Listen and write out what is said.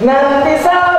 Nada pesado.